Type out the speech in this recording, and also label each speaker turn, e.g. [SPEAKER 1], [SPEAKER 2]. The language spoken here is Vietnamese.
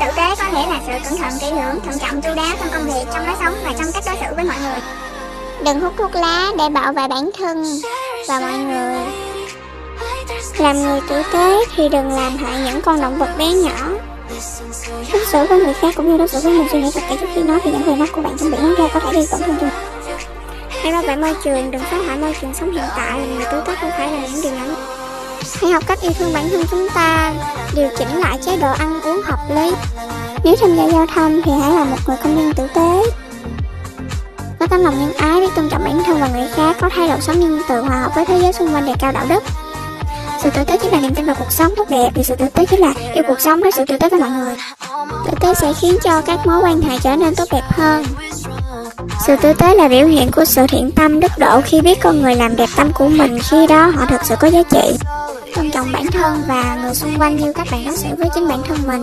[SPEAKER 1] Tử tế có nghĩa là sự cẩn thận kỹ lưỡng, thận trọng chu đáo trong công việc, trong lối sống và trong cách đối xử với mọi người. Đừng hút thuốc lá để bảo vệ bản thân và mọi người. Làm người tử tế thì đừng làm hại những con động vật bé nhỏ. Đối xử với người khác cũng như đối xử với mình suy nghĩ thật kỹ trước khi nói thì những lời nói của bạn chuẩn bị nói ra có thể gây tổn thương cho Hãy bảo vệ môi trường, đừng phá hoại môi trường sống hiện tại. Làm người tử tế không phải là những điều nhỏ Hãy học cách yêu thương bản thân chúng ta, điều chỉnh lại chế độ ăn uống hợp lý. Nếu tham gia giao thông thì hãy là một người công nhân tử tế. Có tấm lòng nhân ái, biết tôn trọng bản thân và người khác, có thái độ sống nhân từ hòa hợp với thế giới xung quanh đề cao đạo đức. Sự tử tế chính là niềm tin vào cuộc sống tốt đẹp, vì sự tử tế chính là yêu cuộc sống với sự tử tế với mọi người. Tử tế sẽ khiến cho các mối quan hệ trở nên tốt đẹp hơn. Sự tử tế là biểu hiện của sự thiện tâm đức độ khi biết con người làm đẹp tâm của mình khi đó họ thực sự có giá trị. Tôn trọng bản thân và người xung quanh như các bạn đối xử với chính bản thân mình.